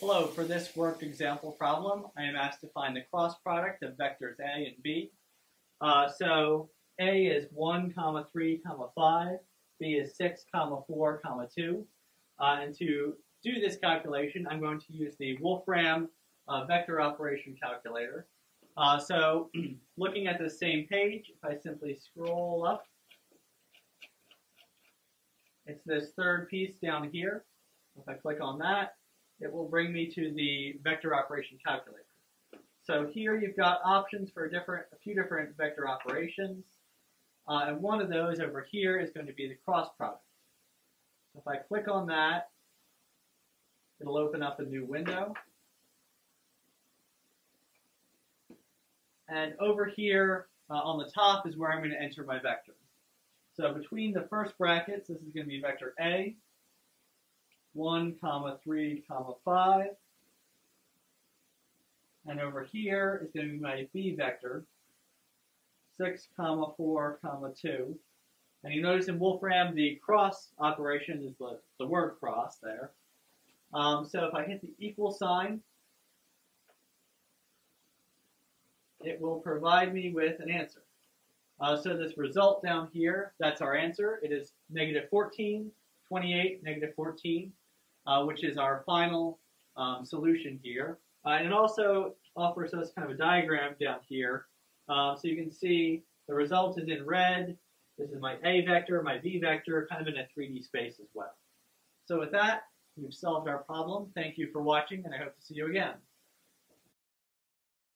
Hello, for this worked example problem, I am asked to find the cross product of vectors a and b. Uh, so a is 1, comma 3, comma 5, b is 6, comma 4, comma 2. Uh, and to do this calculation, I'm going to use the Wolfram uh, vector operation calculator. Uh, so looking at the same page, if I simply scroll up, it's this third piece down here. If I click on that, it will bring me to the vector operation calculator. So here you've got options for a, different, a few different vector operations. Uh, and one of those over here is going to be the cross product. So if I click on that, it'll open up a new window. And over here uh, on the top is where I'm going to enter my vectors. So between the first brackets, this is going to be vector A, 1, comma 3, comma 5. And over here is going to be my b vector, 6, comma 4, comma 2. And you notice in Wolfram the cross operation is the, the word cross there. Um, so if I hit the equal sign, it will provide me with an answer. Uh, so this result down here, that's our answer. It is negative 14, 28, negative 14 uh, which is our final um, solution here. Uh, and it also offers us kind of a diagram down here. Uh, so you can see the result is in red. This is my A vector, my B vector, kind of in a 3D space as well. So with that, we've solved our problem. Thank you for watching, and I hope to see you again.